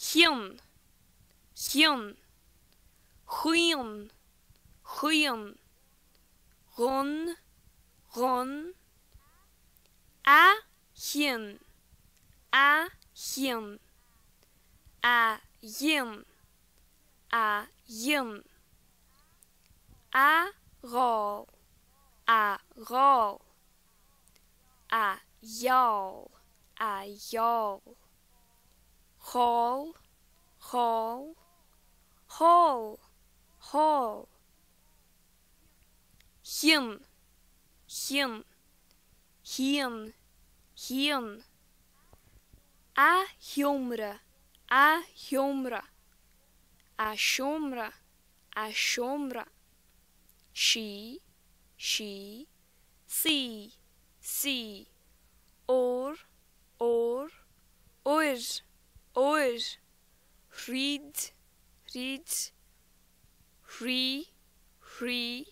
Hyn. Hyn. Chwyn. Chwyn. Run. Run. A hyn. A hyn. A yin. A yin. A roll. A roll. A y'all. A. Hall. Hall. Hall. Hall. Hyn. Hyn. Hyn. Hyn. A humra. A humra. A sombra. A sombra. She. She. See. See. Or. Or. Or. Or. Read. Read. Re. Re.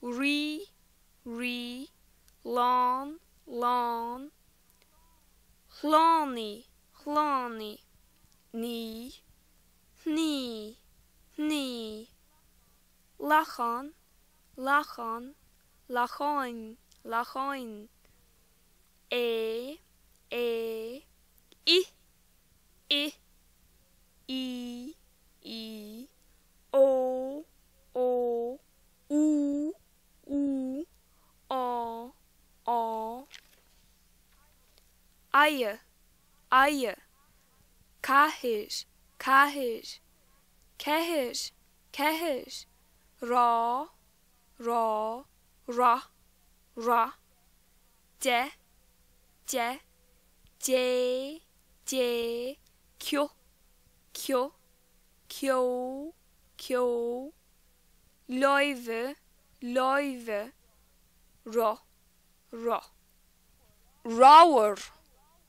Re. Re. Lawn. Lawn. Hlani. Hlani. Knee. Knee. Knee. Lachan. Lachan. Lachain. Lachain. E. E. Aya. Aya. Cahir. Cahir. Cehir. Cehir. Ra. Ra. Ra. Ra. De. De. De. De. Kyo. Kyo. Kyo. Kyo. Løyve. Løyve. Ra. Ra. Rower.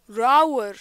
Rower.